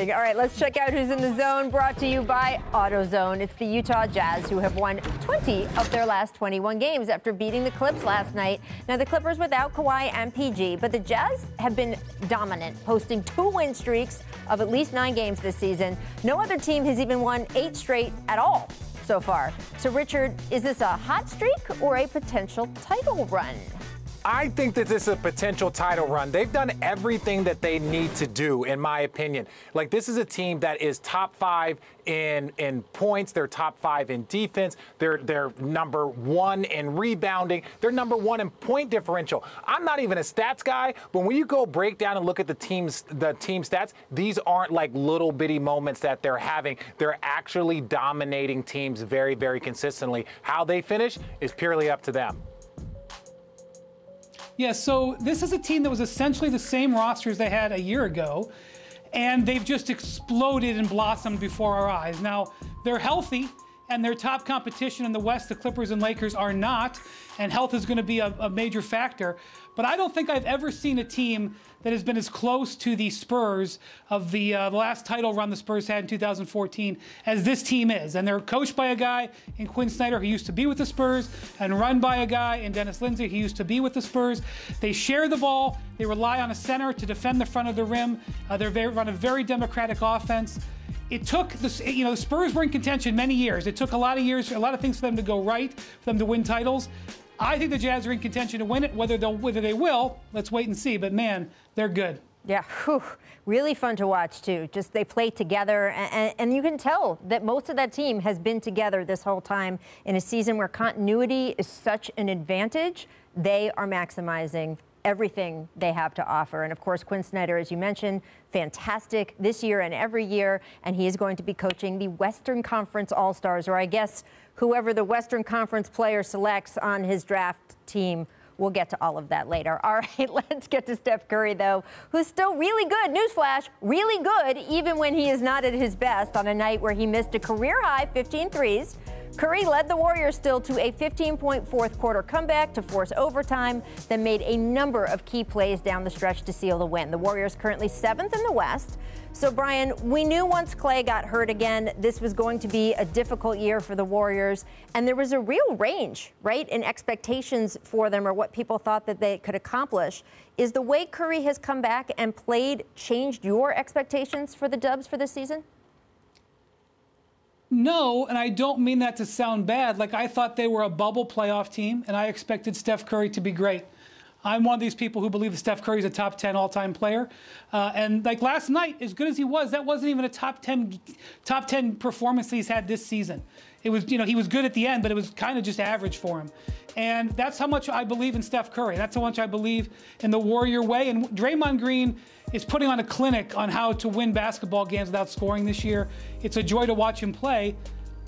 All right, let's check out who's in the zone. Brought to you by AutoZone. It's the Utah Jazz who have won 20 of their last 21 games after beating the Clips last night. Now, the Clippers without Kawhi and PG, but the Jazz have been dominant, posting two win streaks of at least nine games this season. No other team has even won eight straight at all so far. So, Richard, is this a hot streak or a potential title run? I think that this is a potential title run. They've done everything that they need to do, in my opinion. Like this is a team that is top five in in points. They're top five in defense. They're they're number one in rebounding. They're number one in point differential. I'm not even a stats guy, but when you go break down and look at the teams the team stats, these aren't like little bitty moments that they're having. They're actually dominating teams very very consistently. How they finish is purely up to them. Yeah, so this is a team that was essentially the same roster as they had a year ago, and they've just exploded and blossomed before our eyes. Now, they're healthy and their top competition in the West, the Clippers and Lakers, are not, and health is going to be a, a, major factor. But I don't think I've ever seen a team that has been as close to the Spurs of the, uh, last title run the Spurs had in 2014 as this team is. And they're coached by a guy in Quin Snyder who used to be with the Spurs, and run by a guy in Dennis Lindsey who used to be with the Spurs. They share the ball. They rely on a center to defend the front of the rim. Uh, they run a very democratic offense it took the you know Spurs were in contention many years. It took a lot of years, a lot of things for them to go right, for them to win titles. I think the Jazz are in contention to win it. Whether they'll whether they will, let's wait and see. But man, they're good. Yeah, whew, really fun to watch too. Just they play together, and, and, you can tell that most of that team has been together this whole time in a season where continuity is such an advantage. They are maximizing everything they have to offer. And of course, Quin Snyder, as you mentioned, fantastic this year and every year. And he is going to be coaching the Western Conference All Stars, or I guess whoever the Western Conference player selects on his draft team. We'll get to all of that later. All right, let's get to Steph Curry, though, who's still really good. Newsflash, really good, even when he is not at his best on a night where he missed a career high 15 threes Curry led the Warriors still to a 15 point fourth quarter comeback to force overtime, then made a number of key plays down the stretch to seal the win. The Warriors currently seventh in the West. So, Brian, we knew once Klay got hurt again, this was going to be a difficult year for the Warriors. And there was a real range, right, in expectations for them or what people thought that they could accomplish. Is the way Curry has come back and played changed your expectations for the Dubs for this season? No, and I don't mean that to sound bad. Like, I thought they were a bubble playoff team, and I expected Steph Curry to be great. I'm one of these people who believe that Steph Curry is a top 10 all-time player. Uh, and like last night, as good as he was, that wasn't even a top 10 top 10 performance he's had this season. It was, you know, he was good at the end, but it was kind of just average for him. And that's how much I believe in Steph Curry. That's how much I believe in the Warrior way. And Draymond Green is putting on a clinic on how to win basketball games without scoring this year. It's a joy to watch him play.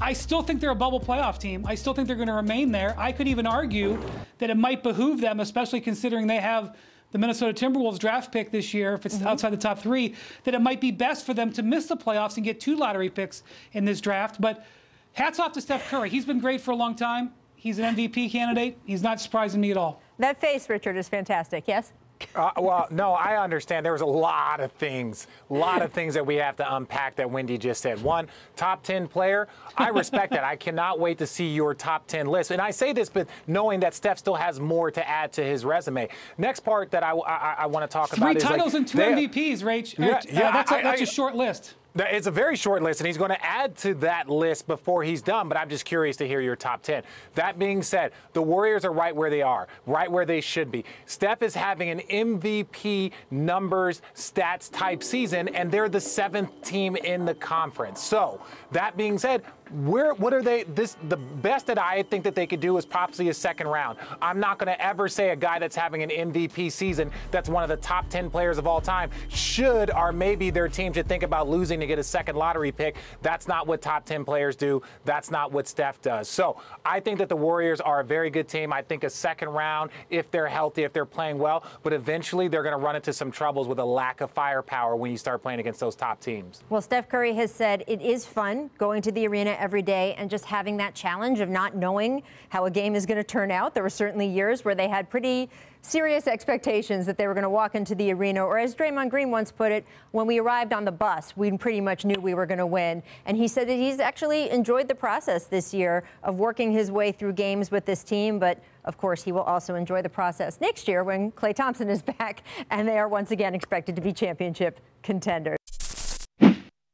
I still think they're a bubble playoff team. I still think they're going to remain there. I could even argue that it might behoove them, especially considering they have the Minnesota Timberwolves draft pick this year, if it's mm-hmm. outside the top three, that it might be best for them to miss the playoffs and get two lottery picks in this draft. But hats off to Steph Curry. He's been great for a long time. He's an MVP candidate. He's not surprising me at all. That face, Richard, is fantastic. Yes? Uh, well, no, I understand. There was a lot of things, a lot of things that we have to unpack that Windy just said. One, top 10 player. I respect that. I cannot wait to see your top 10 list. And I say this, but knowing that Steph still has more to add to his resume. Next part that I, I, I want to talk Three about is. Three titles like, and two MVPs, Rach. Yeah, yeah uh, that's, I, that's a short list. It's a very short list, and he's going to add to that list before he's done, but I'm just curious to hear your top 10. That being said, the Warriors are right where they are, right where they should be. Steph is having an MVP numbers, stats type season, and they're the seventh team in the conference. So, that being said, where what are they this the best that I think that they could do is possibly a second round. I'm not going to ever say a guy that's having an MVP season that's one of the top 10 players of all time should or maybe their team should think about losing to get a second lottery pick. That's not what top 10 players do. That's not what Steph does. So, I think that the Warriors are a very good team. I think a second round if they're healthy, if they're playing well, but eventually they're going to run into some troubles with a lack of firepower when you start playing against those top teams. Well, Steph Curry has said it is fun going to the arena every day and just having that challenge of not knowing how a game is going to turn out. There were certainly years where they had pretty serious expectations that they were going to walk into the arena, or as Draymond Green once put it, when we arrived on the bus, we pretty much knew we were going to win. And he said that he's actually enjoyed the process this year of working his way through games with this team, but of course, he will also enjoy the process next year when Klay Thompson is back and they are once again expected to be championship contenders.